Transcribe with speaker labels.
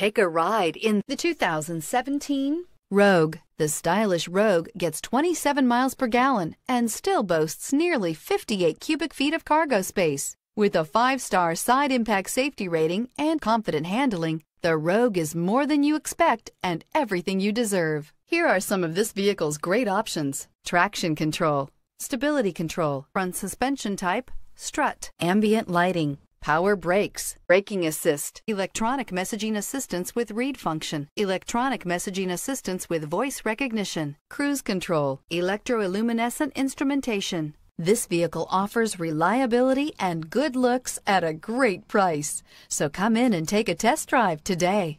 Speaker 1: Take a ride in the 2017 Rogue. The stylish Rogue gets 27 miles per gallon and still boasts nearly 58 cubic feet of cargo space. With a five star side impact safety rating and confident handling, the Rogue is more than you expect and everything you deserve. Here are some of this vehicle's great options traction control, stability control, front suspension type, strut, ambient lighting power brakes, braking assist, electronic messaging assistance with read function, electronic messaging assistance with voice recognition, cruise control, electroluminescent instrumentation. This vehicle offers reliability and good looks at a great price. So come in and take a test drive today.